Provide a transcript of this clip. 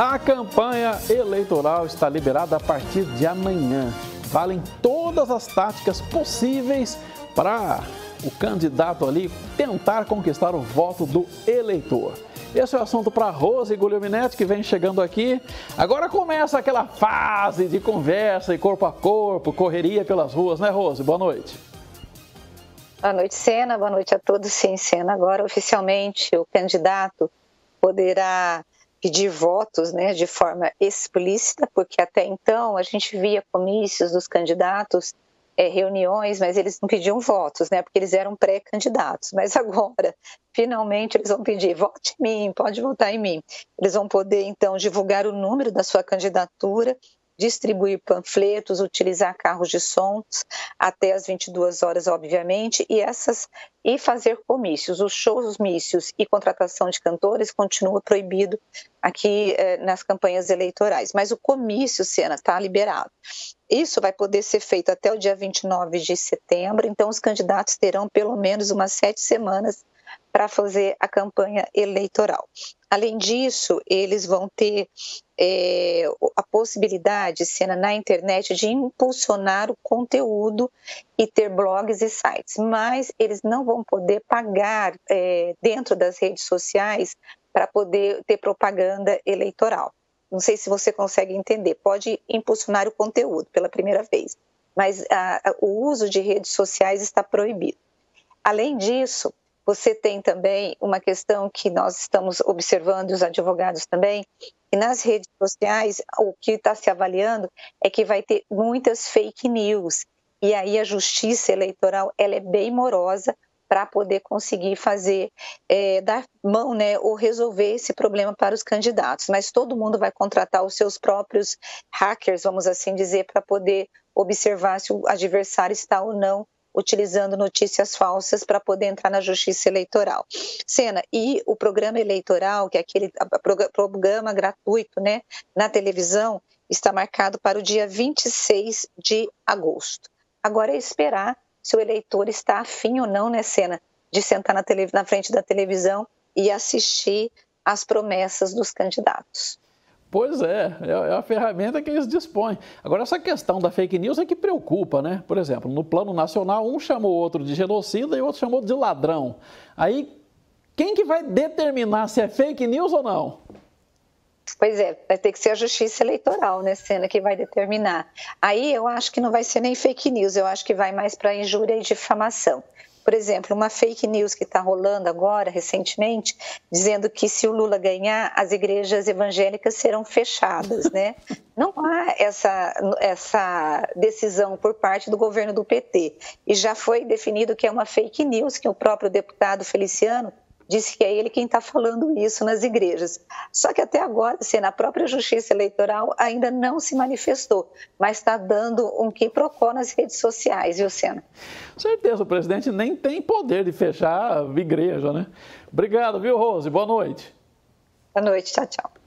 A campanha eleitoral está liberada a partir de amanhã. Valem todas as táticas possíveis para o candidato ali tentar conquistar o voto do eleitor. Esse é o assunto para Rose Guglielminetti, que vem chegando aqui. Agora começa aquela fase de conversa e corpo a corpo, correria pelas ruas, né, Rose? Boa noite. Boa noite, Sena. Boa noite a todos. Sim, Sena. Agora, oficialmente, o candidato poderá pedir votos né, de forma explícita, porque até então a gente via comícios dos candidatos é, reuniões, mas eles não pediam votos, né? Porque eles eram pré-candidatos. Mas agora, finalmente, eles vão pedir: vote em mim, pode votar em mim. Eles vão poder, então, divulgar o número da sua candidatura distribuir panfletos, utilizar carros de sons até as 22 horas, obviamente, e essas e fazer comícios. Os shows, mícios e contratação de cantores continua proibido aqui eh, nas campanhas eleitorais, mas o comício, Sena, está liberado. Isso vai poder ser feito até o dia 29 de setembro, então os candidatos terão pelo menos umas sete semanas para fazer a campanha eleitoral. Além disso, eles vão ter é, a possibilidade, cena na internet, de impulsionar o conteúdo e ter blogs e sites, mas eles não vão poder pagar é, dentro das redes sociais para poder ter propaganda eleitoral. Não sei se você consegue entender. Pode impulsionar o conteúdo pela primeira vez, mas a, a, o uso de redes sociais está proibido. Além disso, você tem também uma questão que nós estamos observando, os advogados também, e nas redes sociais, o que está se avaliando é que vai ter muitas fake news. E aí a justiça eleitoral ela é bem morosa para poder conseguir fazer, é, dar mão, né, ou resolver esse problema para os candidatos. Mas todo mundo vai contratar os seus próprios hackers, vamos assim dizer, para poder observar se o adversário está ou não utilizando notícias falsas para poder entrar na justiça eleitoral. Sena, e o programa eleitoral, que é aquele programa gratuito né, na televisão, está marcado para o dia 26 de agosto. Agora é esperar se o eleitor está afim ou não, né, Sena, de sentar na, na frente da televisão e assistir às promessas dos candidatos. Pois é, é, é a ferramenta que eles dispõem. Agora, essa questão da fake news é que preocupa, né? Por exemplo, no plano nacional, um chamou o outro de genocida e o outro chamou de ladrão. Aí, quem que vai determinar se é fake news ou não? Pois é, vai ter que ser a justiça eleitoral, né, Sena, que vai determinar. Aí eu acho que não vai ser nem fake news, eu acho que vai mais para injúria e difamação. Por exemplo, uma fake news que está rolando agora, recentemente, dizendo que se o Lula ganhar, as igrejas evangélicas serão fechadas, né? Não há essa, essa decisão por parte do governo do PT. E já foi definido que é uma fake news, que o próprio deputado Feliciano disse que é ele quem está falando isso nas igrejas. Só que até agora, assim, na própria Justiça Eleitoral ainda não se manifestou, mas está dando um quiprocó nas redes sociais, viu, Sena? Certeza, o presidente nem tem poder de fechar a igreja, né? Obrigado, viu, Rose? Boa noite. Boa noite, tchau, tchau.